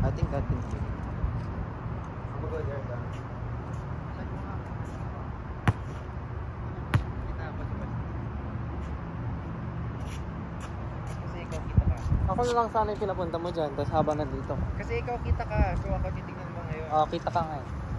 I think that is it. I'm gonna go there, down. Ako na lang sana yung pinapunta mo dyan, tapos habang nandito. Kasi ikaw kita ka, so ako titignan mo ngayon. Oo, oh, kita ka ngayon. Eh.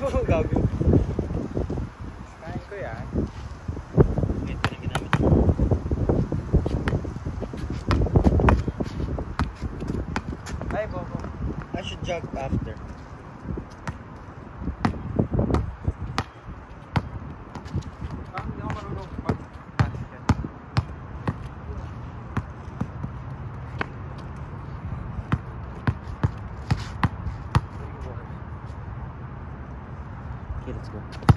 Vô 不 Okay, let's go.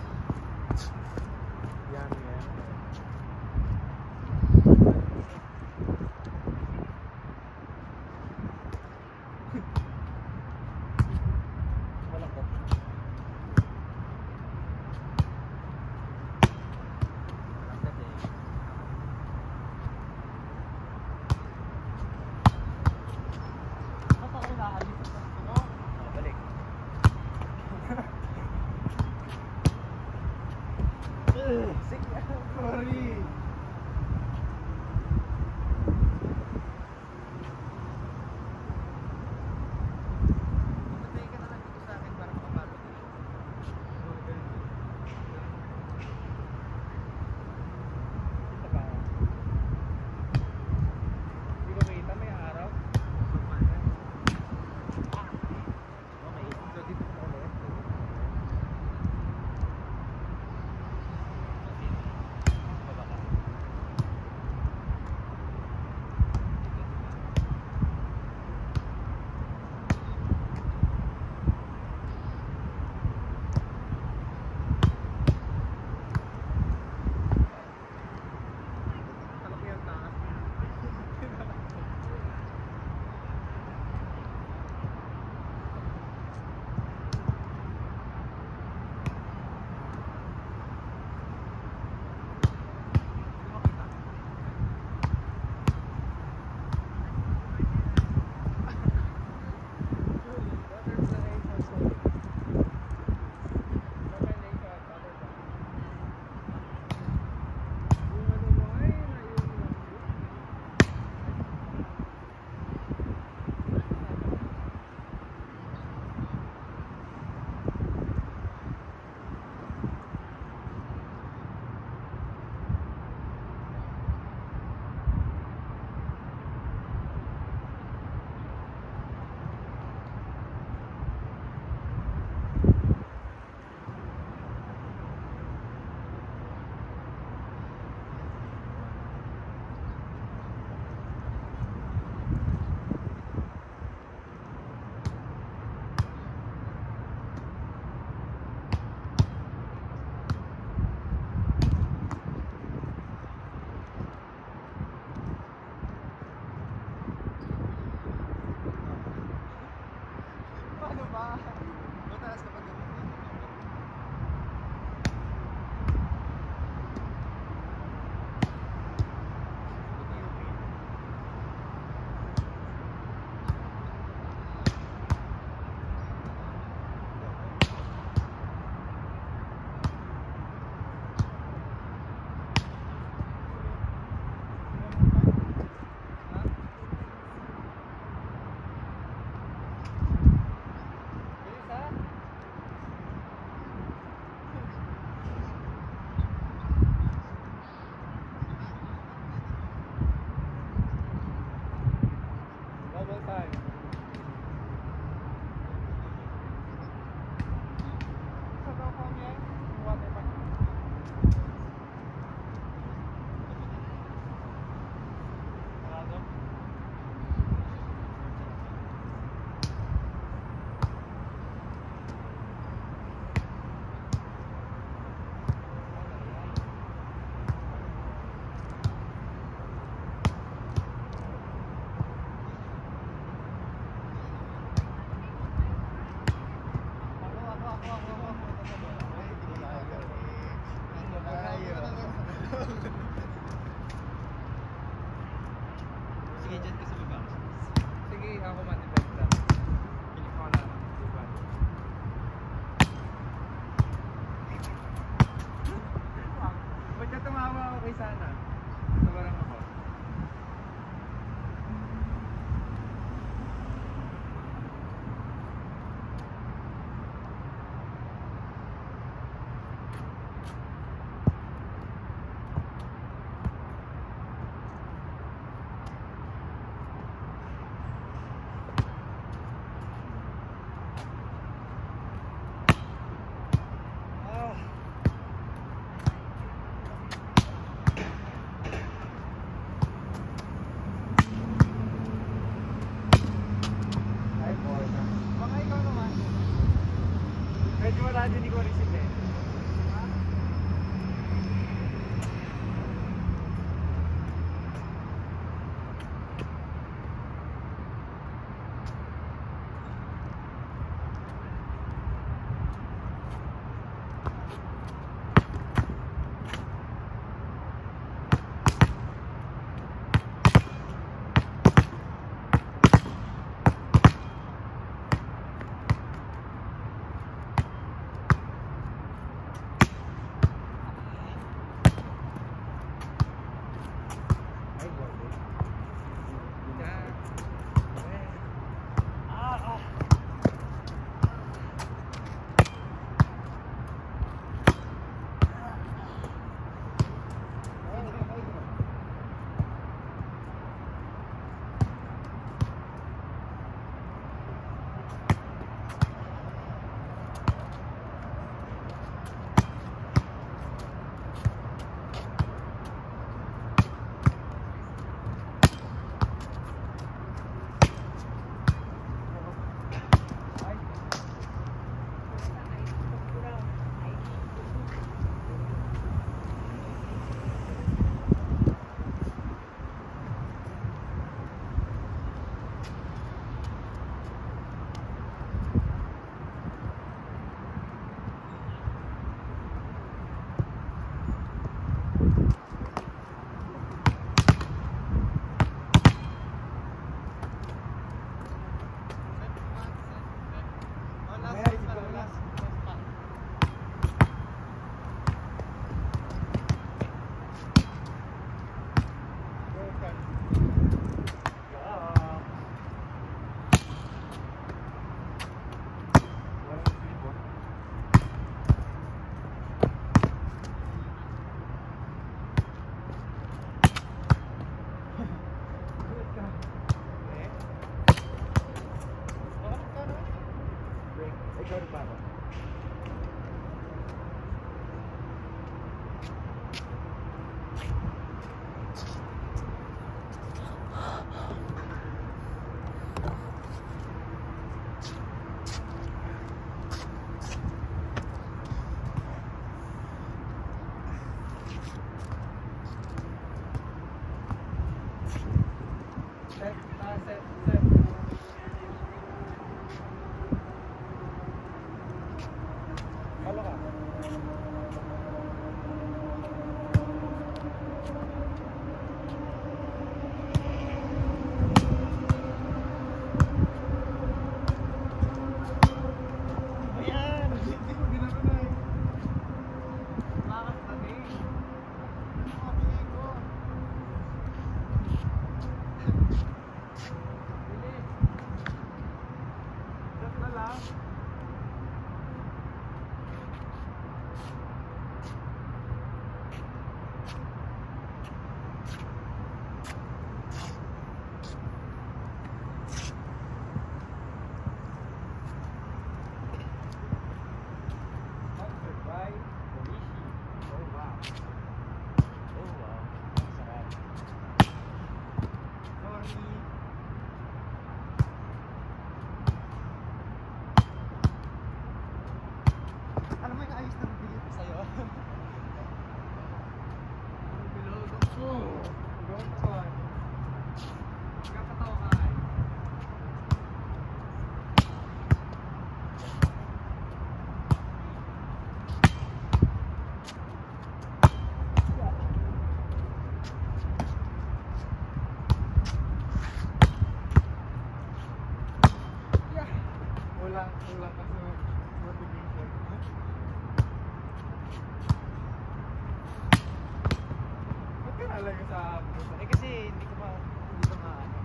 Nalaga sa? Eh kasi hindi ko ma... Hindi ko ma... ano.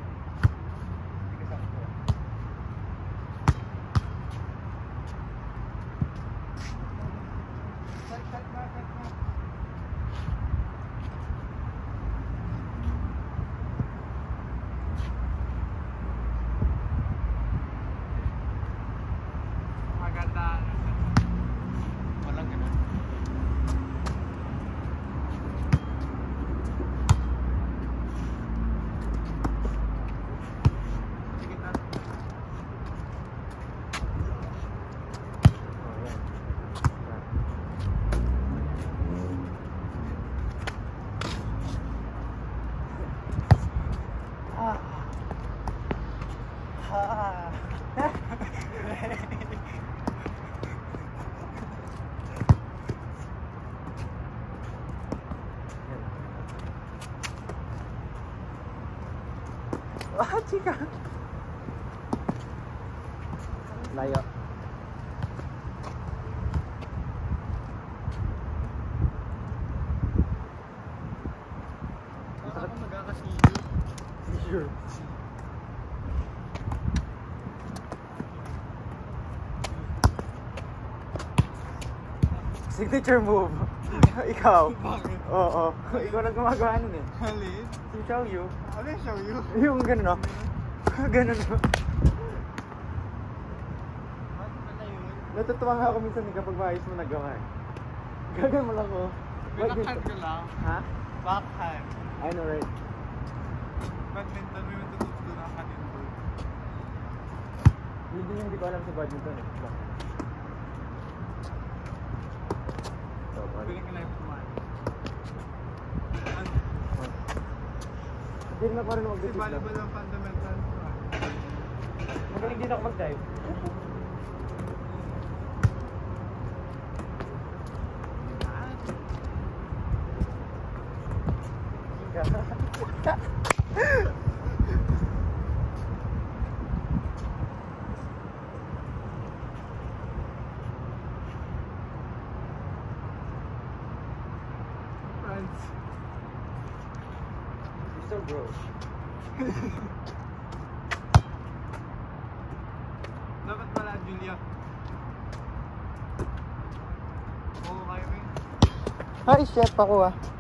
Hindi ko. Cut, cut na, cut na. Maganda. Walang ganun. Sige na. Oh, yan. Ah. Ah. Ah, chika. Layo. Baka ako magkakasiyo. Sure. Signature move. Ikaw. Bakit? Oo. Ikaw na gumagawa nun eh. Halin? Si Chow Yu. Ano yung show you? Yung ganun no? ganun yun? Natutuwa nga ako minsan eh kapag maayos mo nagawa eh. Gagan mo lang ko. Backhand ka lang. Ha? Backhand. I know right. Badminton, may matututo na ka din din yung hindi ko alam sa badminton eh. So, Hindi rin ako rin mag-dive. volleyball ang fundamental. Magaling din ako mag-dive. Gross. Dapat pala, Julia. Oo, kayo, Ming. Hi, chef ako ah.